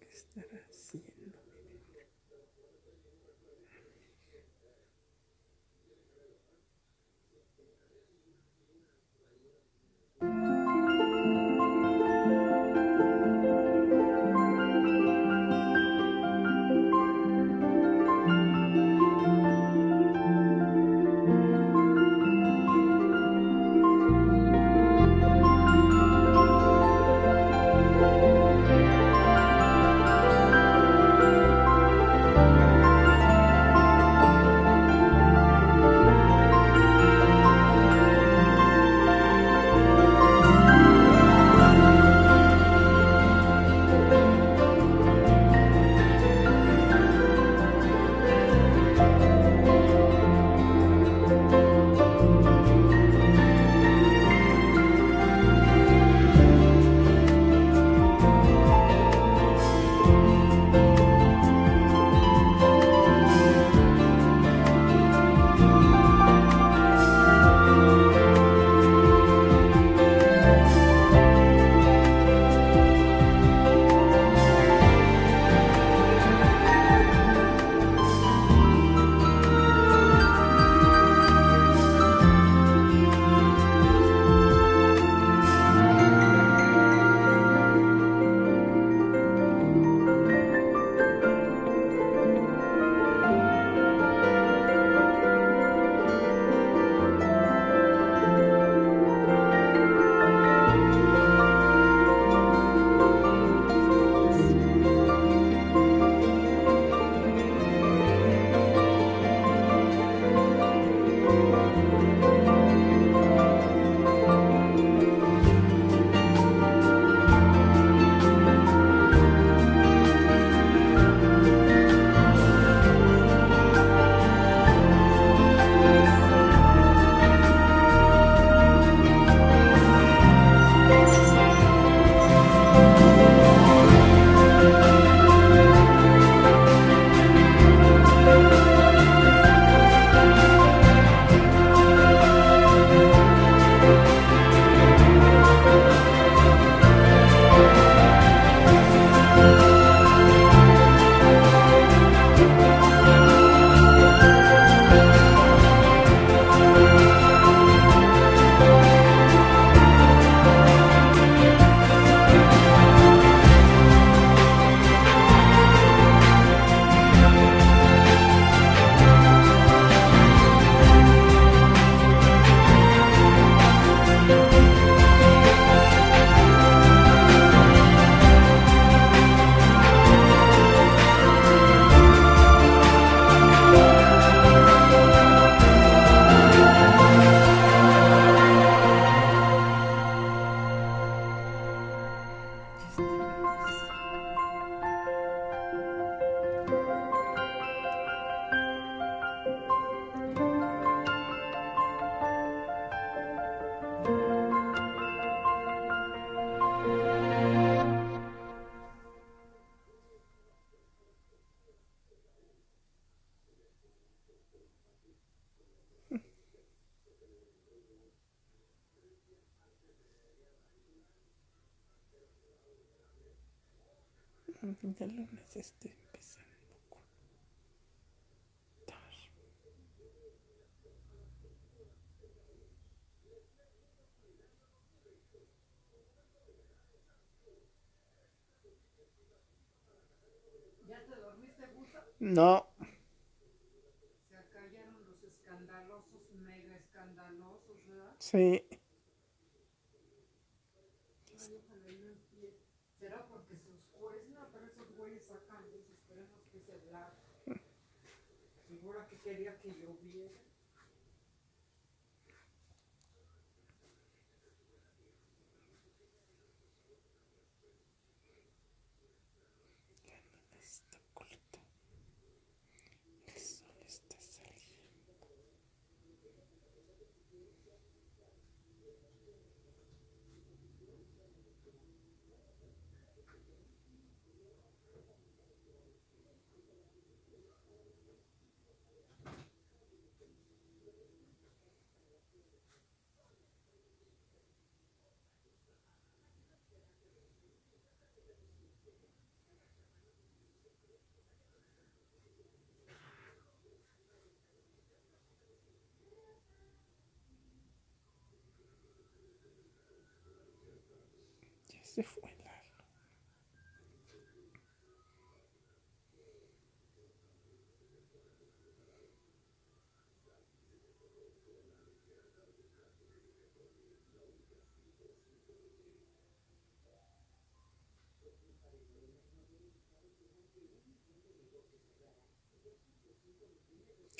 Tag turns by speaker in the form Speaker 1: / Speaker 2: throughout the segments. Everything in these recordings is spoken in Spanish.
Speaker 1: ¿Qué estará así un poco este,
Speaker 2: ¿Ya te dormiste, Gusa?
Speaker 1: No.
Speaker 2: Se acallaron los escandalosos, mega escandalosos, ¿verdad?
Speaker 1: Sí.
Speaker 2: la figura que quería que yo viera.
Speaker 1: c'est fou.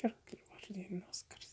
Speaker 1: كرك الورد ديال الناس كرس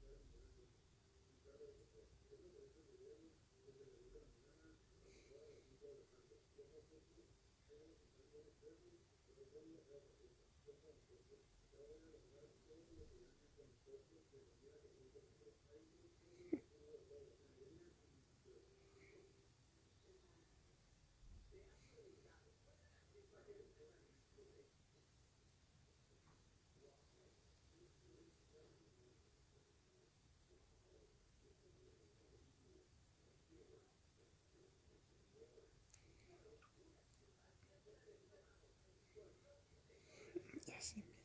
Speaker 1: Gracias. Así